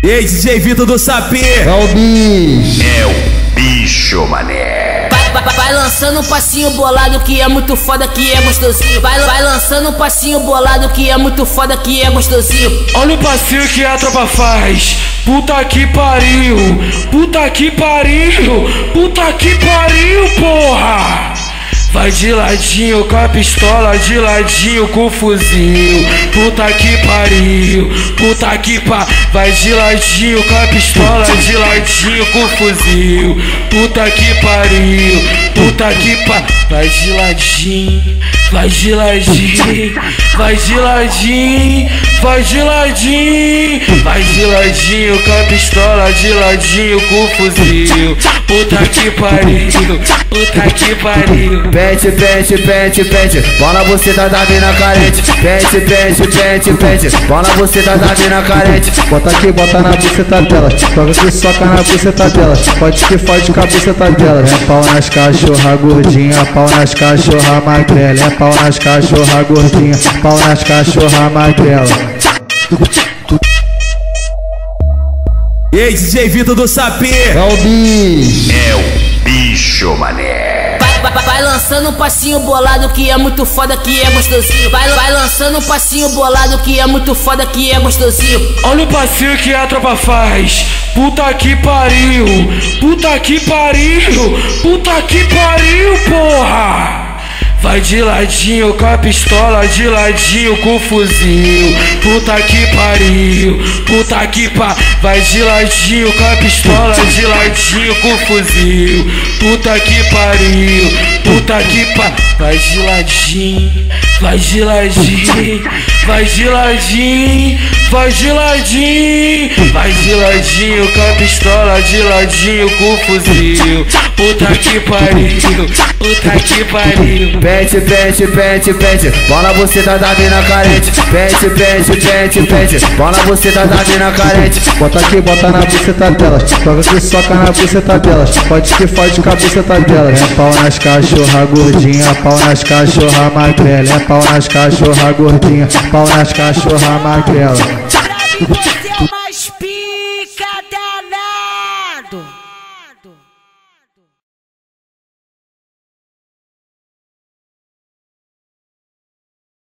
Ei, DJ Vitor do Sapê. É o bicho. É o bicho, mané. Vai, vai, vai lançando um passinho bolado que é muito foda, que é gostosinho. Vai, vai lançando um passinho bolado que é muito foda, que é gostosinho. Olha o passinho que a tropa faz. Puta que pariu, puta que pariu, puta que pariu, porra! Vai de ladinho com a pistola, de ladinho com o fuzil. Puta que pariu, puta que pa. Vai de ladinho com a pistola, de ladinho com o fuzil. Puta que pariu, puta que pa. Vai de ladinho, vai de ladinho, vai de ladinho, vai de ladinho, vai de ladinho com a pistola, de ladinho com o fuzil. Puta que pariu, puta que pariu. Pente, pente, pente, pente, bola você tá da mina carente. Pente, pente, pente, pente, bola você tá da mina carente. Bota aqui, bota na buceta dela. Toca que soca na buceta dela. Pode que fode com a buceta dela. É pau nas cachorra gordinha, pau nas cachorra magrela. É pau nas cachorra gordinha, pau nas cachorra magrela. Ei, DJ Vitor do Sapê. É o bicho. É o bicho, mané. Vai, vai, vai lançando um passinho bolado que é muito foda, que é gostosinho. Vai, vai lançando um passinho bolado que é muito foda, que é gostosinho. Olha o passinho que a tropa faz. Puta que pariu, puta que pariu, puta que pariu, porra! Vai de ladinho com a pistola, de ladinho com o fuzil. Puta que pariu, puta que pa. Vai de ladinho com a pistola, de ladinho com o fuzil. Puta que pariu, puta que pa. Vai de ladinho, vai de ladinho, vai de ladinho, vai de ladinho, de ladinho com a pistola, de ladinho com o fuzil. Puta que pariu, puta que pariu. Pente, pente, pente, pente, bola você tá da mina carente. Pente, pente, pente, pente, bola você tá da mina carente. Bota aqui, bota na buceta dela. Toca que soca na buceta dela. Pode que fode com a buceta dela. É pau nas cachorra gordinha, pau nas cachorra magrela. É pau nas cachorra gordinha, pau nas cachorra magrela. Você é o mais pica da